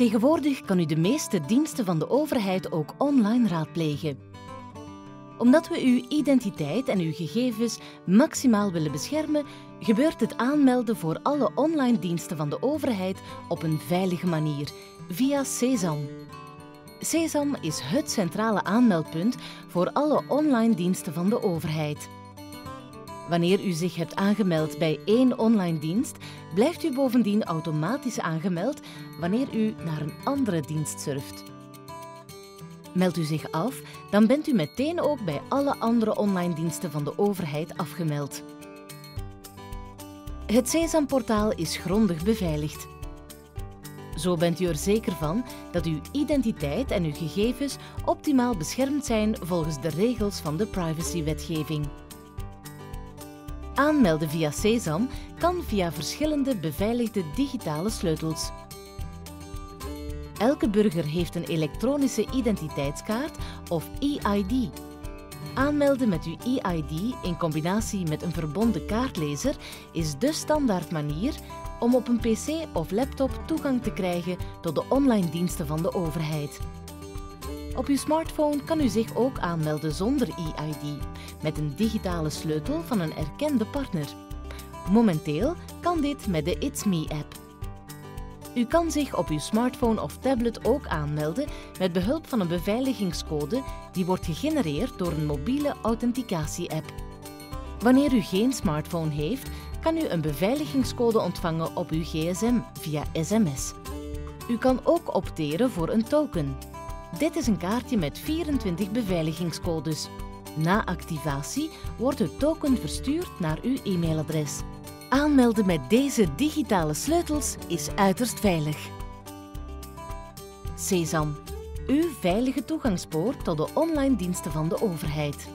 Tegenwoordig kan u de meeste diensten van de overheid ook online raadplegen. Omdat we uw identiteit en uw gegevens maximaal willen beschermen, gebeurt het aanmelden voor alle online diensten van de overheid op een veilige manier, via Sesam. Sesam is het centrale aanmeldpunt voor alle online diensten van de overheid. Wanneer u zich hebt aangemeld bij één online dienst, blijft u bovendien automatisch aangemeld wanneer u naar een andere dienst surft. Meldt u zich af, dan bent u meteen ook bij alle andere online diensten van de overheid afgemeld. Het Sesam-portaal is grondig beveiligd. Zo bent u er zeker van dat uw identiteit en uw gegevens optimaal beschermd zijn volgens de regels van de privacywetgeving. Aanmelden via Sesam kan via verschillende beveiligde digitale sleutels. Elke burger heeft een elektronische identiteitskaart of EID. Aanmelden met uw EID in combinatie met een verbonden kaartlezer is de standaard manier om op een pc of laptop toegang te krijgen tot de online diensten van de overheid. Op uw smartphone kan u zich ook aanmelden zonder EID, met een digitale sleutel van een erkende partner. Momenteel kan dit met de It's Me-app. U kan zich op uw smartphone of tablet ook aanmelden met behulp van een beveiligingscode die wordt gegenereerd door een mobiele authenticatie-app. Wanneer u geen smartphone heeft, kan u een beveiligingscode ontvangen op uw gsm via sms. U kan ook opteren voor een token. Dit is een kaartje met 24 beveiligingscodes. Na activatie wordt de token verstuurd naar uw e-mailadres. Aanmelden met deze digitale sleutels is uiterst veilig. Sesam, uw veilige toegangspoort tot de online diensten van de overheid.